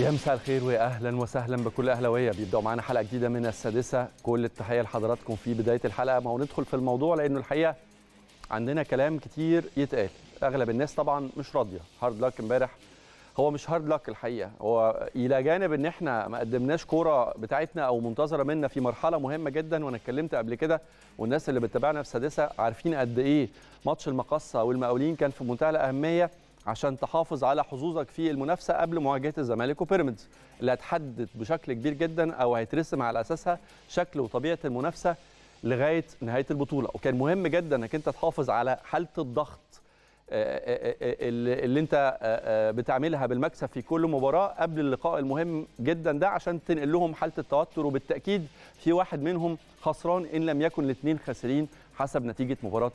يا مساء الخير ويا أهلا وسهلا بكل أهلاوية. بيبدأوا معانا حلقة جديدة من السادسة. كل التحية لحضراتكم في بداية الحلقة. ما ندخل في الموضوع لأنه الحقيقة عندنا كلام كتير يتقال. أغلب الناس طبعا مش راضية. hard luck امبارح. هو مش hard luck الحقيقة. هو إلى جانب إن إحنا ما قدمناش كورة بتاعتنا أو منتظرة منا في مرحلة مهمة جدا وأنا اتكلمت قبل كده والناس اللي بتتابعنا في السادسه عارفين قد إيه ماتش المقصه والمقاولين كان في منتهى الأهمية. عشان تحافظ على حظوظك في المنافسة قبل مواجهة الزمالك وبيراميدز اللي هتحدد بشكل كبير جدا أو هيترسم على أساسها شكل وطبيعة المنافسة لغاية نهاية البطولة. وكان مهم جدا إنك أنت تحافظ على حالة الضغط اللي أنت بتعملها بالمكسب في كل مباراة قبل اللقاء المهم جدا ده عشان تنقل لهم حالة التوتر. وبالتأكيد في واحد منهم خسران إن لم يكن الاثنين خاسرين حسب نتيجة مباراة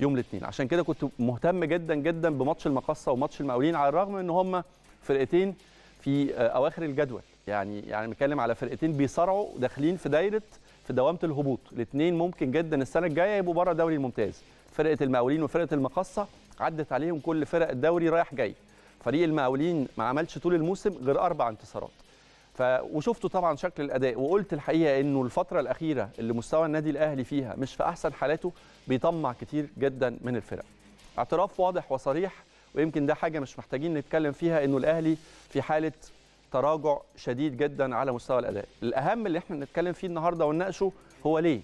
يوم الاثنين. عشان كده كنت مهتم جدا جدا بماتش المقصه وماتش المقاولين على الرغم إن هم فرقتين في أواخر الجدول. يعني يعني بنتكلم على فرقتين بيصارعوا داخلين في دايرة في دوامة الهبوط. الاثنين ممكن جدا السنة الجاية يبقوا بره الدوري الممتاز. فرقة المقاولين وفرقة المقصه عدت عليهم كل فرق الدوري رايح جاي. فريق المقاولين ما عملش طول الموسم غير أربع انتصارات. ف وشفتوا طبعا شكل الأداء وقلت الحقيقة إنه الفترة الأخيرة اللي مستوى النادي الأهلي فيها مش في أحسن حالاته بيطمع كتير جدا من الفرق. اعتراف واضح وصريح ويمكن ده حاجة مش محتاجين نتكلم فيها إنه الأهلي في حالة تراجع شديد جدا على مستوى الأداء. الأهم اللي إحنا نتكلم فيه النهارده ونناقشه هو ليه؟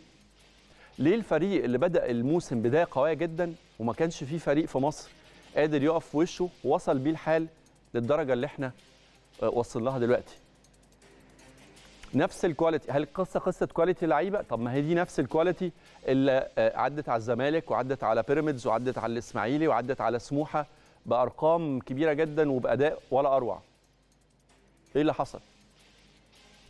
ليه الفريق اللي بدأ الموسم بدايه قويه جدا وما كانش فيه فريق في مصر قادر يقف في وشه ووصل بيه الحال للدرجة اللي إحنا وصل لها دلوقتي؟ نفس ال quality هل القصة قصة quality لعيبة؟ طب ما هي دي نفس ال quality اللي عدت على الزمالك وعدت على بيراميدز وعدت على الإسماعيلي وعدت على سموحة بأرقام كبيرة جدا وبأداء ولا أروع. إيه اللي حصل؟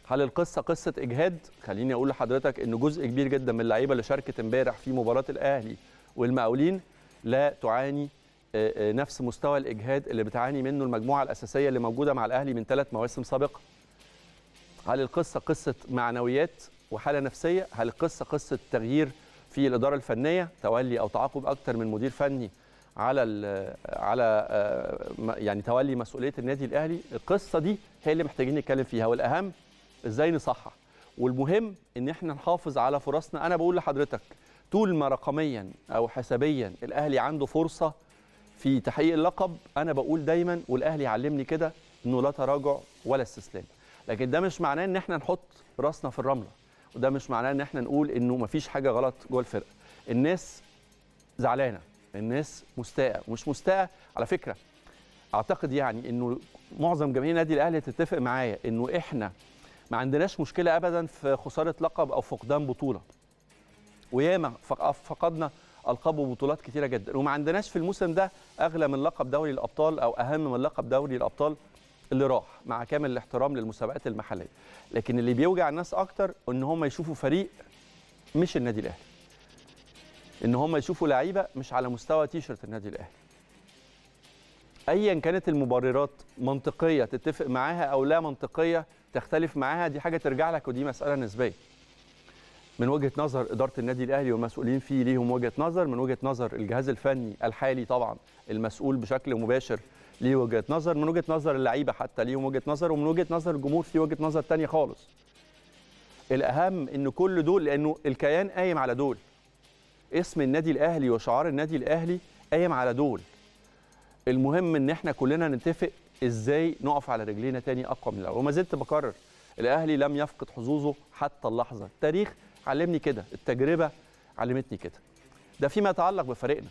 هل القصة قصة إجهاد؟ خليني أقول لحضرتك إن جزء كبير جدا من اللعيبة اللي شاركت إمبارح في مباراة الأهلي والمقاولين لا تعاني نفس مستوى الإجهاد اللي بتعاني منه المجموعة الأساسية اللي موجودة مع الأهلي من ثلاث مواسم سابقة. هل القصة قصة معنويات وحالة نفسية؟ هل القصة قصة تغيير في الإدارة الفنية؟ تولي أو تعاقب أكتر من مدير فني على على يعني تولي مسؤولية النادي الأهلي؟ القصة دي هي اللي محتاجين نتكلم فيها. والأهم إزاي نصحح؟ والمهم إن إحنا نحافظ على فرصنا. أنا بقول لحضرتك طول ما رقميا أو حسابيا الأهلي عنده فرصة في تحقيق اللقب أنا بقول دايما والأهلي علمني كده إنه لا تراجع ولا استسلام. لكن ده مش معناه إن إحنا نحط راسنا في الرملة وده مش معناه إن إحنا نقول إنه مفيش حاجة غلط جوه الفرقة. الناس زعلانة الناس مستاءة ومش مستاءة. على فكرة أعتقد يعني إنه معظم جماهير النادي الأهلي تتفق معايا إنه إحنا ما عندناش مشكلة ابدا في خسارة لقب أو فقدان بطولة. وياما فقدنا ألقاب وبطولات كتيرة جدا. وما عندناش في الموسم ده أغلى من لقب دوري الأبطال أو أهم من لقب دوري الأبطال اللي راح مع كامل الاحترام للمسابقات المحلية. لكن اللي بيوجع الناس أكتر إن هم يشوفوا فريق مش النادي الأهلي. إن هم يشوفوا لعيبة مش على مستوى تيشرت النادي الأهلي. ايا كانت المبررات منطقية تتفق معاها أو لا منطقية تختلف معاها دي حاجة ترجع لك ودي مسألة نسبية. من وجهة نظر إدارة النادي الأهلي والمسؤولين فيه ليهم وجهة نظر من وجهة نظر الجهاز الفني الحالي طبعا المسؤول بشكل مباشر ليه وجهة نظر من وجهة نظر اللعيبة حتى ليهم وجهة نظر ومن وجهة نظر الجمهور في وجهة نظر ثانية خالص. الأهم إن كل دول لأنه الكيان قايم على دول. اسم النادي الأهلي وشعار النادي الأهلي قايم على دول. المهم إن إحنا كلنا نتفق إزاي نقف على رجلينا تاني أقوى من الأول. وما زلت بكرر الأهلي لم يفقد حظوظه حتى اللحظة. التاريخ علمني كده التجربة علمتني كده. ده فيما يتعلق بفريقنا.